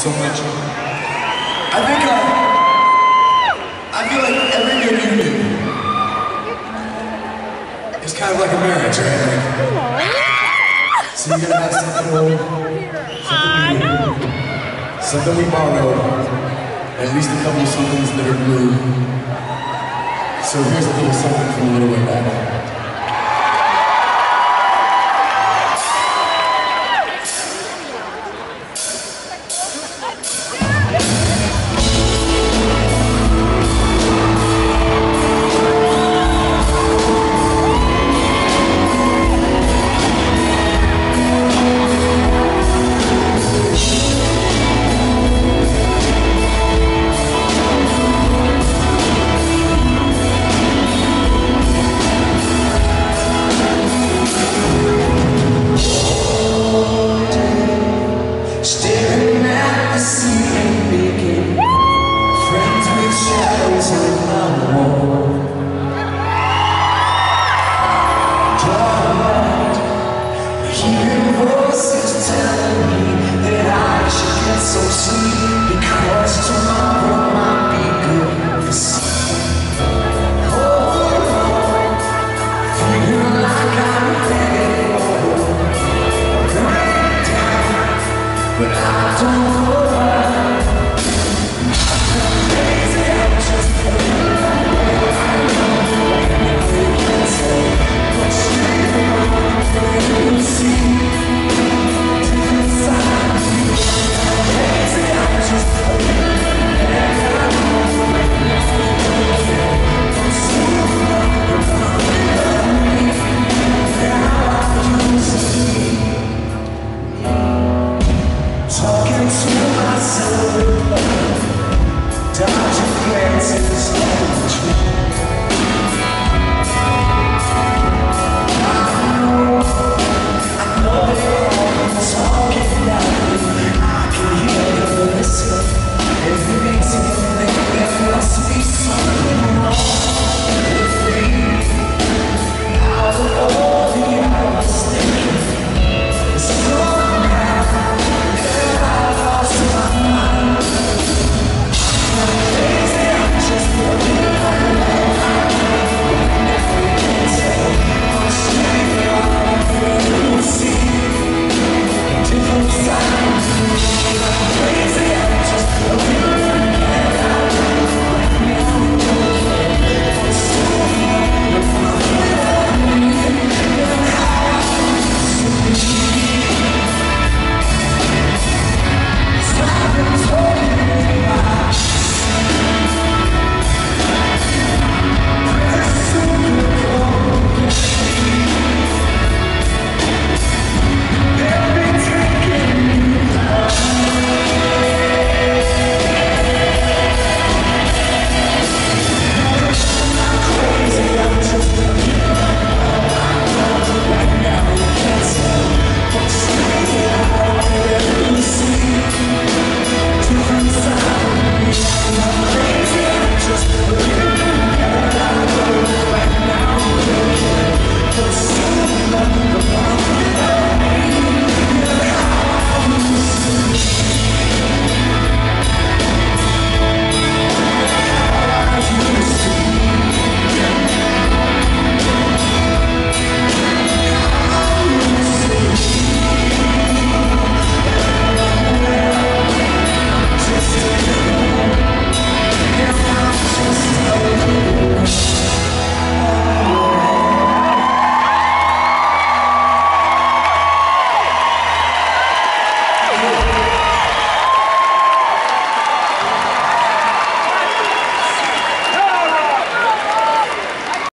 so much. I think uh, I feel like every good union is kind of like a marriage, right? Like, so you're gonna have something old, something new, something we borrowed, at least a couple of somethings that are blue. So here's a little something from a little way back. Señor.